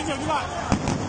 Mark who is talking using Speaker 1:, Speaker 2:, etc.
Speaker 1: 你请吃饭